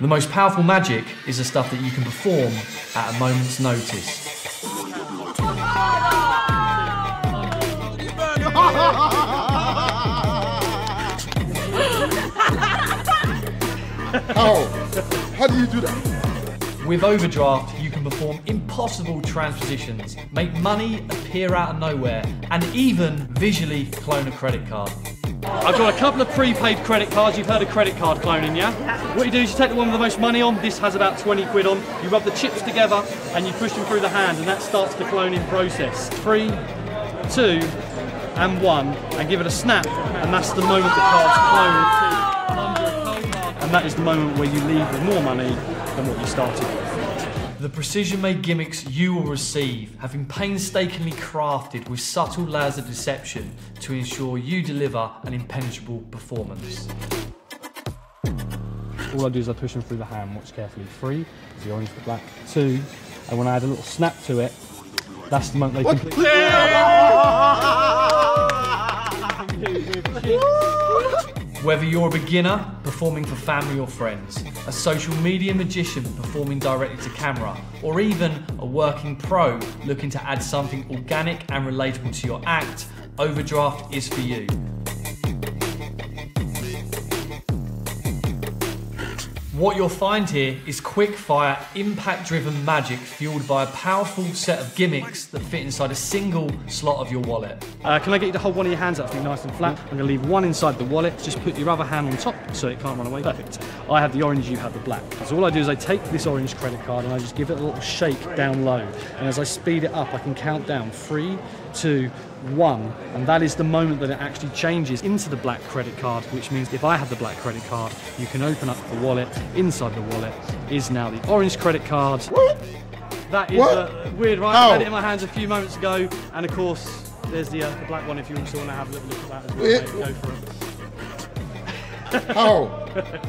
The most powerful magic is the stuff that you can perform at a moment's notice. How? Oh, how do you do that? With Overdraft, you can perform impossible transpositions, make money appear out of nowhere, and even visually clone a credit card. I've got a couple of prepaid credit cards. You've heard of credit card cloning, yeah? What you do is you take the one with the most money on. This has about 20 quid on. You rub the chips together and you push them through the hand, and that starts the cloning process. Three, two, and one, and give it a snap, and that's the moment the card's cloned. And that is the moment where you leave with more money than what you started with. The precision made gimmicks you will receive have been painstakingly crafted with subtle layers of deception to ensure you deliver an impenetrable performance. All I do is I push them through the hand, watch carefully. Three, is the orange, the black. Two, and when I add a little snap to it, that's the moment they complete. Whether you're a beginner performing for family or friends, a social media magician performing directly to camera, or even a working pro looking to add something organic and relatable to your act, Overdraft is for you. What you'll find here is quick fire, impact driven magic fueled by a powerful set of gimmicks that fit inside a single slot of your wallet. Uh, can I get you to hold one of your hands up, be nice and flat? I'm going to leave one inside the wallet. Just put your other hand on top so it can't run away. Perfect. I have the orange, you have the black. So all I do is I take this orange credit card and I just give it a little shake down low. And as I speed it up, I can count down three, two, one, and that is the moment that it actually changes into the black credit card, which means if I have the black credit card, you can open up the wallet. Inside the wallet is now the orange credit card. That is uh, weird, right? How? I had it in my hands a few moments ago, and of course, there's the, uh, the black one if you also want to have a little look at that as well. Yeah. mate. Go for it. How?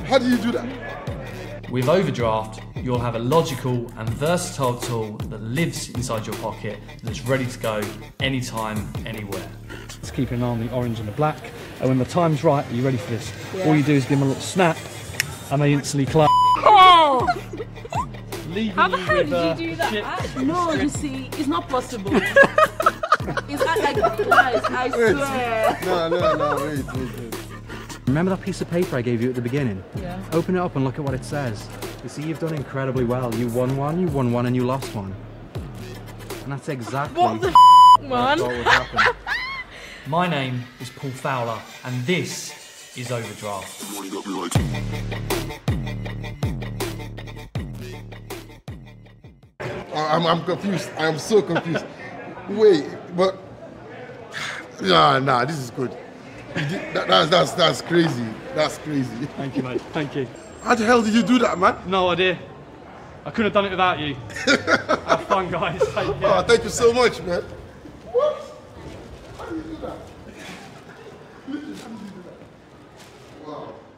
How do you do that? With Overdraft, you'll have a logical and versatile tool that lives inside your pocket that's ready to go anytime, anywhere. Just keep an eye on the orange and the black, and when the time's right, are you ready for this? All you do is give them a little snap, and they instantly close. Oh! How the hell did you do that? no, you see, it's not possible. it's not like guys, I swear. No, no, no, wait, wait, wait. Remember that piece of paper I gave you at the beginning? Yeah. Open it up and look at what it says. You see, you've done incredibly well. You won one, you won one, and you lost one. And that's exactly What the what man? thought. My name is Paul Fowler, and this is Overdraft. I- I'm, I'm confused. I'm so confused. Wait, but nah, nah, this is good. That- that's that's that's crazy. That's crazy. Thank you, mate. Thank you. How the hell did you do that, man? No idea. I couldn't have done it without you. have fun, guys. Take oh, care. Oh, thank you so much, man. What? How do you do that? love.